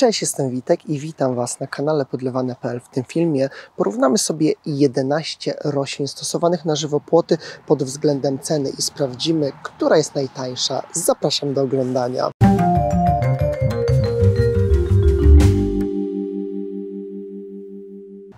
Cześć, jestem Witek i witam Was na kanale podlewane.pl. W tym filmie porównamy sobie 11 roślin stosowanych na żywopłoty pod względem ceny i sprawdzimy, która jest najtańsza. Zapraszam do oglądania.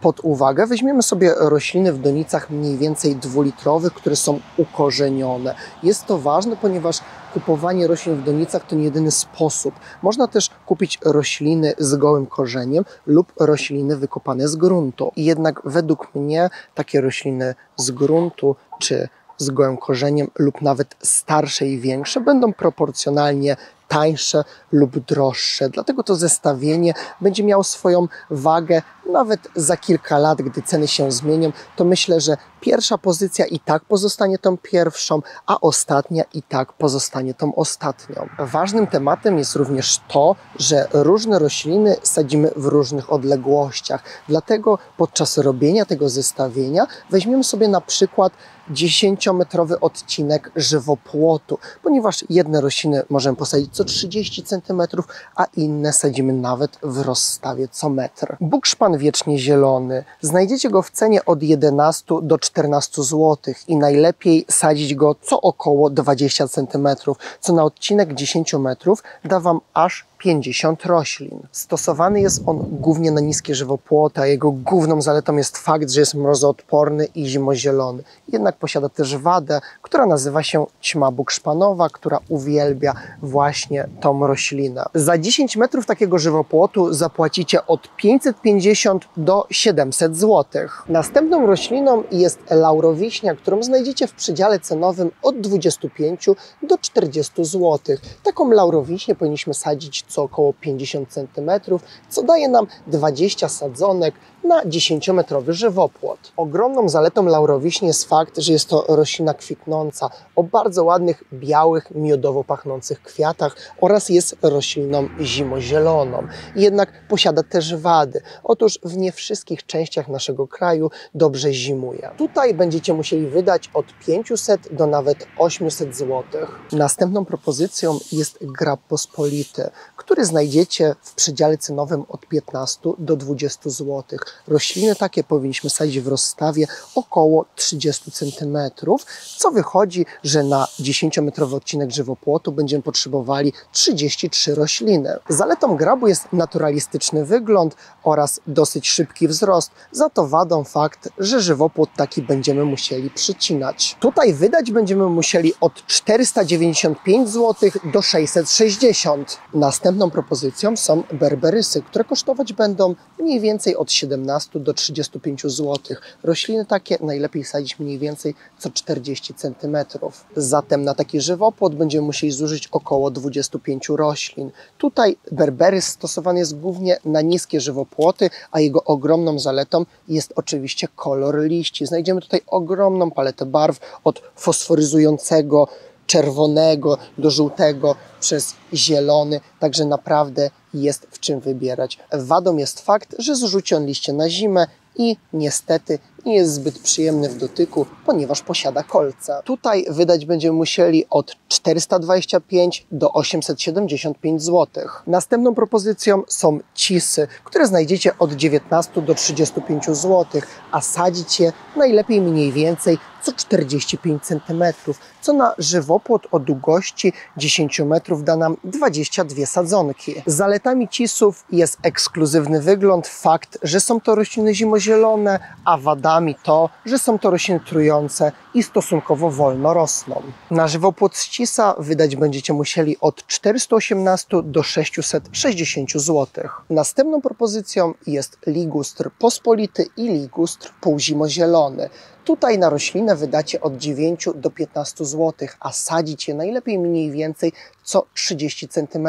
Pod uwagę weźmiemy sobie rośliny w donicach mniej więcej dwulitrowych, które są ukorzenione. Jest to ważne, ponieważ kupowanie roślin w donicach to nie jedyny sposób. Można też kupić rośliny z gołym korzeniem lub rośliny wykopane z gruntu. I jednak według mnie takie rośliny z gruntu czy z gołym korzeniem lub nawet starsze i większe będą proporcjonalnie tańsze lub droższe. Dlatego to zestawienie będzie miało swoją wagę nawet za kilka lat, gdy ceny się zmienią, to myślę, że pierwsza pozycja i tak pozostanie tą pierwszą, a ostatnia i tak pozostanie tą ostatnią. Ważnym tematem jest również to, że różne rośliny sadzimy w różnych odległościach. Dlatego podczas robienia tego zestawienia weźmiemy sobie na przykład 10-metrowy odcinek żywopłotu, ponieważ jedne rośliny możemy posadzić co 30 cm, a inne sadzimy nawet w rozstawie co metr. Bukszpan wiecznie zielony. Znajdziecie go w cenie od 11 do 14 zł i najlepiej sadzić go co około 20 cm, co na odcinek 10 metrów da Wam aż 50 roślin. Stosowany jest on głównie na niskie żywopłoty, a jego główną zaletą jest fakt, że jest mrozoodporny i zimozielony. Jednak posiada też wadę, która nazywa się ćma bukszpanowa, która uwielbia właśnie tą roślinę. Za 10 metrów takiego żywopłotu zapłacicie od 550 do 700 zł. Następną rośliną jest laurowiśnia, którą znajdziecie w przedziale cenowym od 25 do 40 zł. Taką laurowiśnię powinniśmy sadzić co około 50 cm, co daje nam 20 sadzonek na 10-metrowy żywopłot. Ogromną zaletą laurowiśni jest fakt, że jest to roślina kwitnąca o bardzo ładnych, białych, miodowo pachnących kwiatach oraz jest rośliną zimozieloną. Jednak posiada też wady. Otóż w nie wszystkich częściach naszego kraju dobrze zimuje. Tutaj będziecie musieli wydać od 500 do nawet 800 zł. Następną propozycją jest grab pospolity, który znajdziecie w przedziale cenowym od 15 do 20 zł. Rośliny takie powinniśmy sadzić w rozstawie około 30 cm, co wychodzi, że na 10-metrowy odcinek żywopłotu będziemy potrzebowali 33 rośliny. Zaletą grabu jest naturalistyczny wygląd oraz dosyć szybki wzrost, za to wadą fakt, że żywopłot taki będziemy musieli przycinać. Tutaj wydać będziemy musieli od 495 zł do 660. Następną propozycją są berberysy, które kosztować będą mniej więcej od 17 do 35 zł. Rośliny takie najlepiej sadzić mniej więcej co 40 cm. Zatem na taki żywopłot będziemy musieli zużyć około 25 roślin. Tutaj berberys stosowany jest głównie na niskie żywopłoty, a jego ogromną zaletą jest oczywiście kolor liści. Znajdziemy tutaj ogromną paletę barw od fosforyzującego czerwonego do żółtego przez zielony, także naprawdę jest w czym wybierać. Wadą jest fakt, że zrzuci on liście na zimę i niestety nie jest zbyt przyjemny w dotyku, ponieważ posiada kolce. Tutaj wydać będziemy musieli od 425 do 875 zł. Następną propozycją są cisy, które znajdziecie od 19 do 35 zł, a sadzić je najlepiej mniej więcej co 45 cm, co na żywopłot o długości 10 metrów da nam 22 sadzonki. Zaletami cisów jest ekskluzywny wygląd, fakt, że są to rośliny zimozielone, a wadami to, że są to rośliny trujące i stosunkowo wolno rosną. Na żywopłot z cisa wydać będziecie musieli od 418 do 660 zł. Następną propozycją jest ligustr pospolity i ligustr półzimozielony. Tutaj na roślinę wydacie od 9 do 15 zł, a sadzić je najlepiej mniej więcej co 30 cm,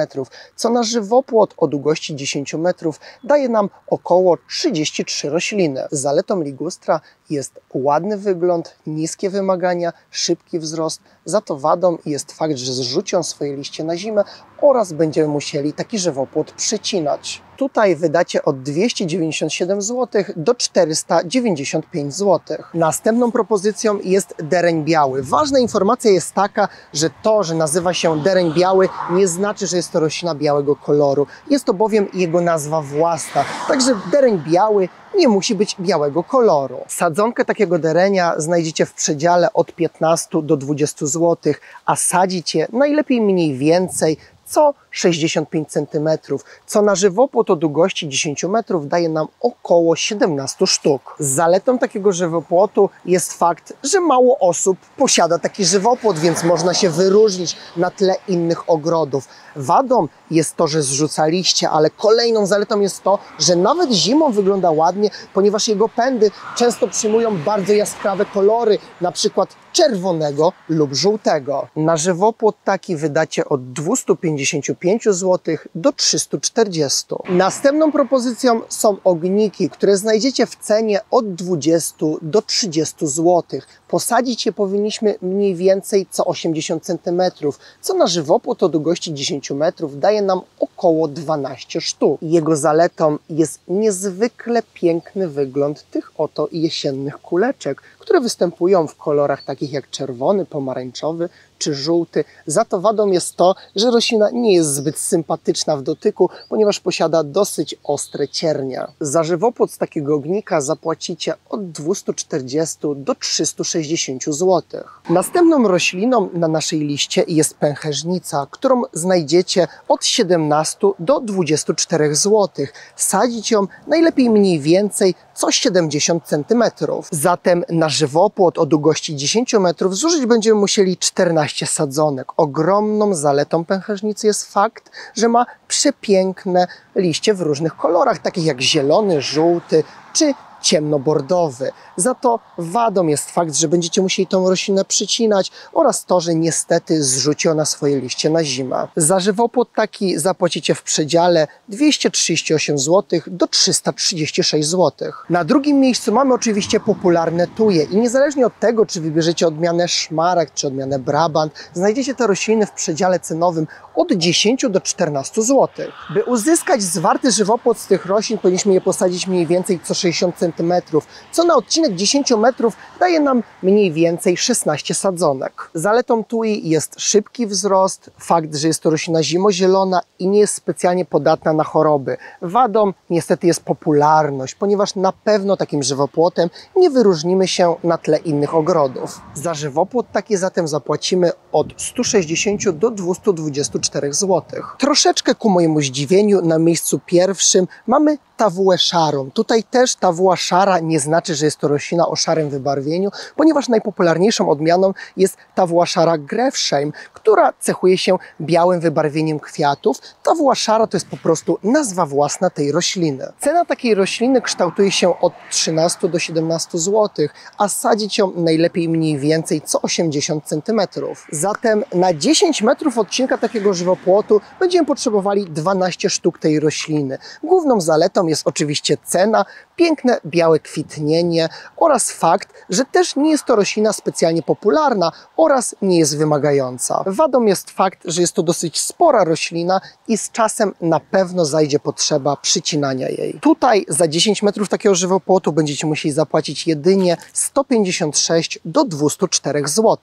co na żywopłot o długości 10 metrów daje nam około 33 rośliny. Zaletą ligustra jest ładny wygląd, niskie wymagania, szybki wzrost. Za to wadą jest fakt, że zrzucią swoje liście na zimę oraz będziemy musieli taki żywopłot przycinać. Tutaj wydacie od 297 zł do 495 zł. Następną propozycją jest dereń biały. Ważna informacja jest taka, że to, że nazywa się dereń biały, nie znaczy, że jest to roślina białego koloru. Jest to bowiem jego nazwa własna. Także dereń biały nie musi być białego koloru. Sadzonkę takiego derenia znajdziecie w przedziale od 15 do 20 zł, a sadzić je najlepiej mniej więcej co 65 cm, co na żywopłot o długości 10 metrów daje nam około 17 sztuk. Zaletą takiego żywopłotu jest fakt, że mało osób posiada taki żywopłot, więc można się wyróżnić na tle innych ogrodów. Wadą jest to, że zrzuca liście, ale kolejną zaletą jest to, że nawet zimą wygląda ładnie, ponieważ jego pędy często przyjmują bardzo jaskrawe kolory, na przykład czerwonego lub żółtego. Na żywopłot taki wydacie od 255 zł do 340. Następną propozycją są ogniki, które znajdziecie w cenie od 20 do 30 zł. Posadzić je powinniśmy mniej więcej co 80 cm, co na żywopłot o długości 10 metrów daje nam około 12 sztuk. Jego zaletą jest niezwykle piękny wygląd tych oto jesiennych kuleczek, które występują w kolorach takich jak czerwony, pomarańczowy czy żółty. Za to wadą jest to, że roślina nie jest zbyt sympatyczna w dotyku, ponieważ posiada dosyć ostre ciernia. Za żywopłot z takiego ognika zapłacicie od 240 do 360 zł. Następną rośliną na naszej liście jest pęcherzyca, którą znajdziecie od 17 do 24 zł. Sadzić ją najlepiej mniej więcej co 70 cm. Zatem na żywopłot o długości 10 metrów zużyć będziemy musieli 14 sadzonek. Ogromną zaletą pęcherzycy jest fakt, że ma przepiękne liście w różnych kolorach, takich jak zielony, żółty czy ciemnobordowy. Za to wadą jest fakt, że będziecie musieli tą roślinę przycinać oraz to, że niestety zrzuci ona swoje liście na zimę. Za żywopłot taki zapłacicie w przedziale 238 zł do 336 zł. Na drugim miejscu mamy oczywiście popularne tuje i niezależnie od tego, czy wybierzecie odmianę szmarek czy odmianę brabant, znajdziecie te rośliny w przedziale cenowym od 10 do 14 zł. By uzyskać zwarty żywopłot z tych roślin, powinniśmy je posadzić mniej więcej co 60 cm, co na odcinek 10 metrów daje nam mniej więcej 16 sadzonek. Zaletą tui jest szybki wzrost, fakt, że jest to roślina zimozielona i nie jest specjalnie podatna na choroby. Wadą niestety jest popularność, ponieważ na pewno takim żywopłotem nie wyróżnimy się na tle innych ogrodów. Za żywopłot taki zatem zapłacimy od 160 do 224 zł. Troszeczkę ku mojemu zdziwieniu na miejscu pierwszym mamy tawułę szarą. Tutaj też tawuła szara nie znaczy, że jest to roślina o szarym wybarwieniu, ponieważ najpopularniejszą odmianą jest tawuła szara Grefsheim, która cechuje się białym wybarwieniem kwiatów. Tawuła szara to jest po prostu nazwa własna tej rośliny. Cena takiej rośliny kształtuje się od 13 do 17 zł, a sadzić ją najlepiej mniej więcej co 80 cm. Zatem na 10 metrów odcinka takiego żywopłotu będziemy potrzebowali 12 sztuk tej rośliny. Główną zaletą jest oczywiście cena, piękne białe kwitnienie oraz fakt, że też nie jest to roślina specjalnie popularna oraz nie jest wymagająca. Wadą jest fakt, że jest to dosyć spora roślina i z czasem na pewno zajdzie potrzeba przycinania jej. Tutaj za 10 metrów takiego żywopłotu będziecie musieli zapłacić jedynie 156 do 204 zł.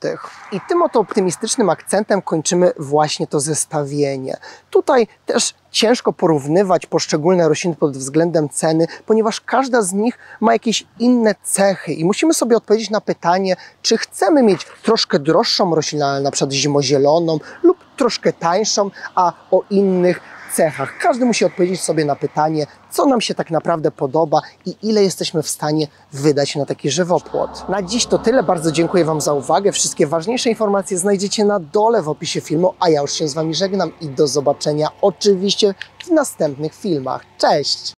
I tym oto optymistycznym akcentem kończymy właśnie to zestawienie. Tutaj też ciężko porównywać poszczególne rośliny pod względem ceny, ponieważ każda z nich ma jakieś inne cechy. I musimy sobie odpowiedzieć na pytanie, czy chcemy mieć troszkę droższą roślinę, na przykład zimozieloną lub troszkę tańszą, a o innych cechach. Każdy musi odpowiedzieć sobie na pytanie, co nam się tak naprawdę podoba i ile jesteśmy w stanie wydać na taki żywopłot. Na dziś to tyle. Bardzo dziękuję Wam za uwagę. Wszystkie ważniejsze informacje znajdziecie na dole w opisie filmu, a ja już się z Wami żegnam i do zobaczenia oczywiście w następnych filmach. Cześć!